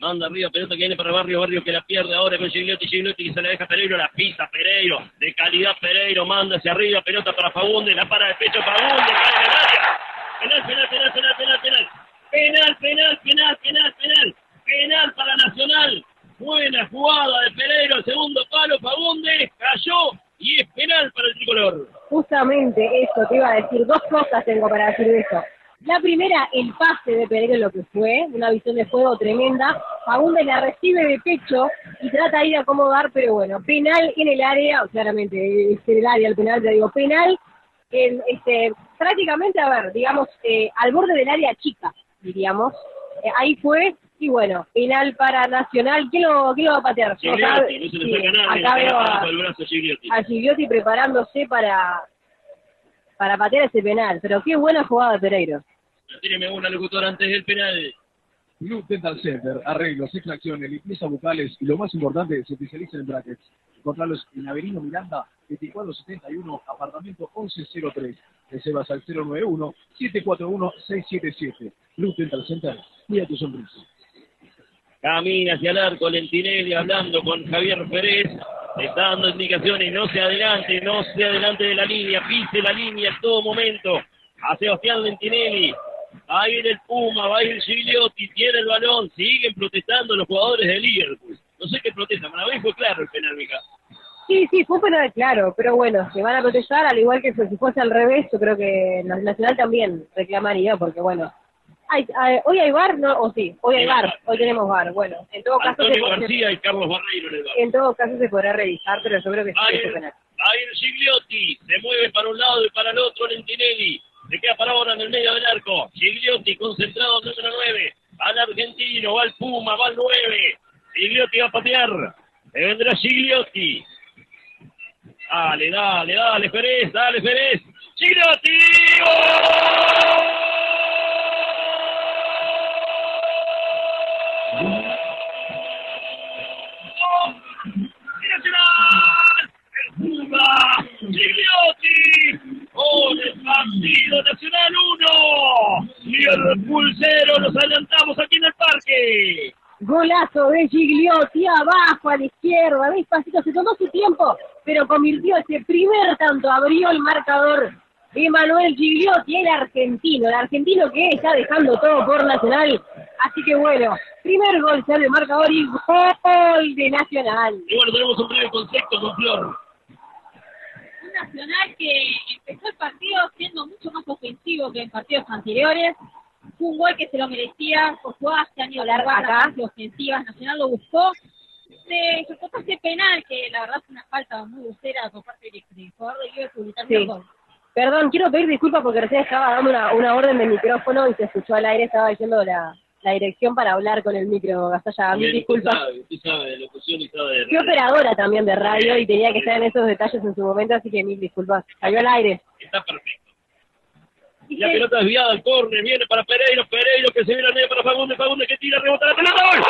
Manda arriba, pelota que viene para Barrio, Barrio que la pierde ahora con Gigliotti, Gigliotti que se la deja Pereiro, la pisa Pereiro, de calidad Pereiro, manda hacia arriba, pelota para Fagunde, la para de pecho Fagunde, cae el área. Penal, penal, penal, penal, penal, penal. Penal, penal, penal, penal, penal. Penal para Nacional. Buena jugada de Pereiro, segundo palo, Fagunde, cayó y es penal para el tricolor. Justamente eso, te iba a decir, dos cosas tengo para decir de eso. La primera, el pase de Pereiro, lo que fue, una visión de juego tremenda. Fagunde la recibe de pecho y trata de ir a acomodar, pero bueno, penal en el área, claramente es en el área el penal, te digo, penal, en, este, prácticamente, a ver, digamos, eh, al borde del área chica, diríamos. Eh, ahí fue, y bueno, penal para Nacional. ¿Quién lo, quién lo va a patear? Gigliotti, Acá- no se le sí, acá veo a, brazo a Gigliotti. a Gigliotti preparándose para, para patear ese penal. Pero qué buena jugada Pereiro. Tíreme una locutora antes del penal. Blue Dental Center, arreglos, extracciones, limpieza bucales y lo más importante, se especializa en brackets. Encontrarlos en Averino Miranda, 2471, apartamento 1103. Reservas al 091-741-677. Blue Dental Center, mira tu sonrisa. Camina hacia el arco Lentinelli hablando con Javier Pérez. Le está dando indicaciones, no se adelante, no se adelante de la línea, pise la línea en todo momento. A Sebastián Lentinelli. Va a ir el Puma, va a ir Gigliotti, tiene el balón, siguen protestando los jugadores de Liverpool. No sé qué protestan, para mí fue claro el penal, mija. Sí, sí, fue un penal claro, pero bueno, se van a protestar, al igual que si fuese al revés, yo creo que Nacional también reclamaría, porque bueno, hay, hay- hoy hay bar, ¿no? O sí, hoy hay bar, hoy tenemos bar, bueno, en todo caso se, Antonio se- García y Carlos Barreiro en el bar. en todo caso se podrá revisar, pero yo creo que sí Va a que fue ir, penal. va a ir Gigliotti, se mueve para un lado y para el otro Lentinelli. Se queda para ahora en el medio del arco. Gigliotti concentrado número 9. Al argentino, va al Puma, va al 9. Gigliotti va a patear. Le vendrá Gigliotti. Dale, dale, dale, Pérez, dale, Pérez. Gigliotti. ¡Gol! ¡Nacional! ¡El Puma! ¡Gigliotti! ¡Con el partido Nacional 1! ¡Liverpool 0! ¡Nos adelantamos aquí en el parque! Golazo de Gigliotti abajo a la izquierda, despacito, se tomó su tiempo, pero convirtió ese primer tanto, abrió el marcador. Emanuel Gigliotti, el argentino, el argentino que está dejando todo por Nacional. Así que bueno, primer gol se abre el marcador y gol de Nacional. Y bueno, tenemos un breve concepto con Flor. Un Nacional que empezó el partido siendo mucho más ofensivo que en partidos anteriores. Fue un gol que se lo merecía, que han ido largas, Acá. las ofensivas. Nacional lo buscó. Se ejecutó ese penal, que la verdad fue una falta muy grosera por parte del jugador de Liverpool y también Sí. gol. Perdón, quiero pedir disculpas porque recién estaba dando una, una orden de micrófono y se escuchó al aire, estaba diciendo la, la dirección para hablar con el micro, Gastalla. Mil disculpas. Usted sabe, usted sabe de locución y sabe de Fui radio. operadora también de radio y tenía que estar en esos detalles en su momento, así que mil disculpas. Salió al aire. Está perfecto. Y La pelota desviada al córner, viene para Pereiro, Pereiro que se viene medio para Fagunde, Fagunde que tira, rebota la pelota, ¡gol!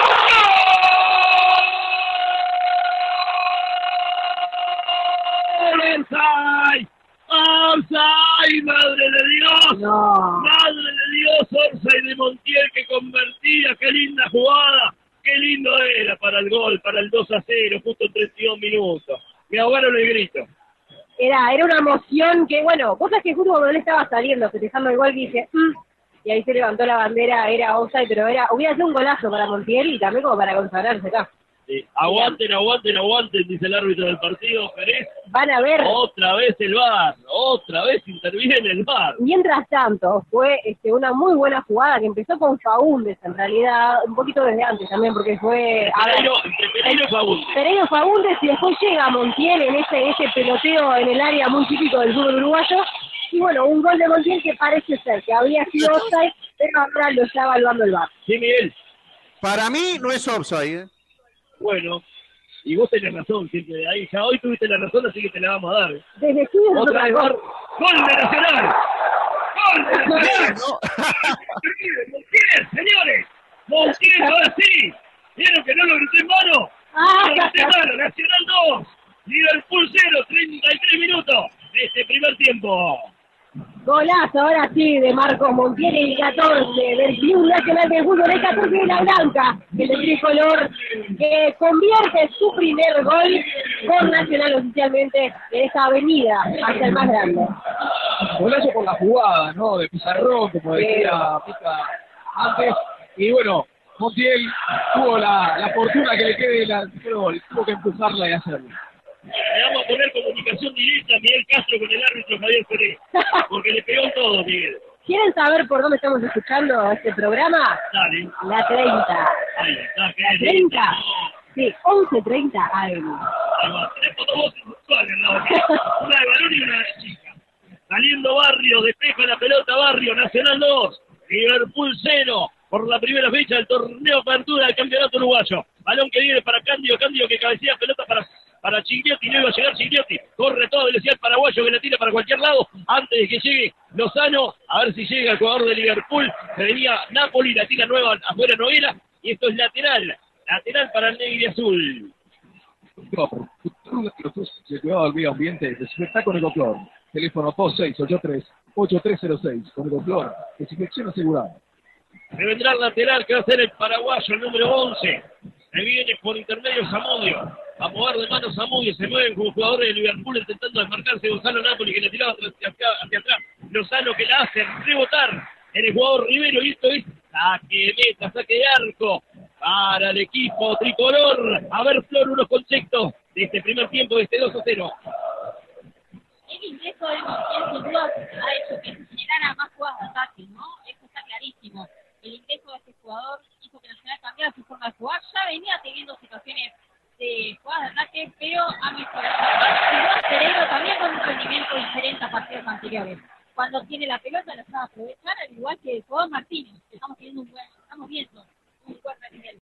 ¡Onside! ¡Onside! ¡Madre de Dios! No. ¡Madre de Dios! Onside de Montiel que convertía, qué linda jugada, qué lindo era para el gol, para el 2 a 0, justo en 32 minutos. Me ahogaron el grito. Era, era una emoción que, bueno, cosas que justo cuando él estaba saliendo, festejando el gol, dije, "Mm", y ahí se levantó la bandera, era offside, pero era, hubiera sido un golazo para Montiel y también como para consagrarse acá. Sí, aguanten, aguanten, aguanten, dice el árbitro del partido, Pérez. Van a ver, Otra vez el VAR, otra vez interviene el VAR. mientras tanto, fue este, una muy buena jugada que empezó con Faúndes, en realidad, un poquito desde antes también, porque fue... Pereiro, entre Pereiro y Fagundes. Pereiro Fagundes y después llega Montiel en ese, ese peloteo en el área muy típico del fútbol uruguayo. Y bueno, un gol de Montiel que parece ser que había sido offside, pero ahora lo está evaluando el VAR. Sí, Miguel. Para mí no es offside. ¿eh? Bueno, y vos tenés razón, siempre de ahí. Ya hoy tuviste la razón, así que te la vamos a dar. Desde Otra vez gol. ¡Gol de Nacional! ¡Gol de Nacional! Montiel, señores. Montiel, ahora sí. ¿Vieron que no lo grité en mano? Ah, Lo grité en mano. Nacional 2. Liverpool 0, 33 minutos de este primer tiempo. Golazo, ahora sí, de Marcos Montiel, el 14 del Club Nacional de Fútbol, el 14 de la Blanca, el tricolor, que convierte su primer gol con Nacional oficialmente en esa avenida hacia el más grande. Golazo por la jugada, ¿no? De Pizarrón, como decía Pica antes. Y bueno, Montiel tuvo la, la fortuna que le quede la, pero tuvo que empujarla y hacerlo. Poner comunicación directa Miguel Castro con el árbitro Javier Pérez, porque le pegó en todo, Miguel. ¿Quieren saber por dónde estamos escuchando este programa? Dale. La 30. Ahí está, que ¿La es 30? Sí, 11.30 AM. Dos voces sexuales al lado mío. Una de varón y una de chica. Saliendo Barrio, despeja la pelota Barrio, Nacional 2, Liverpool 0, por la primera fecha del torneo apertura del campeonato uruguayo. Balón que viene para Cándido, Cándido que cabecea pelota para para Chigliotti, no iba a llegar Chigliotti, corre a toda velocidad el paraguayo que la tira para cualquier lado, antes de que llegue Lozano, a ver si llega el jugador de Liverpool, se venía Napoli, la tira nueva afuera Noguera, y esto es lateral, lateral para el negro y azul. Se cuidado del medio ambiente, desinfecta con Ecoclor. Teléfono 2683-8306. Con Ecoclor, desinfección asegurada. Se vendrá el lateral que va a ser el paraguayo, el número 11. Se viene por intermedio Zamudio. A mover de manos Zamudio. Se mueven como jugadores de Liverpool intentando desmarcarse Gonzalo Napoli que le tiraba hacia, hacia, atrás. Lozano que la hace rebotar en el jugador Rivero. Y esto es saque de meta, saque de arco para el equipo tricolor. A ver, Flor, unos conceptos de este primer tiempo, de este 2 a 0. El ingreso de Montiel ha hecho que se generara más poco diferente a partidos anteriores. Cuando tiene la pelota la sabe aprovechar, al igual que el jugador Martínez, estamos, teniendo un buen, estamos viendo un buen nivel.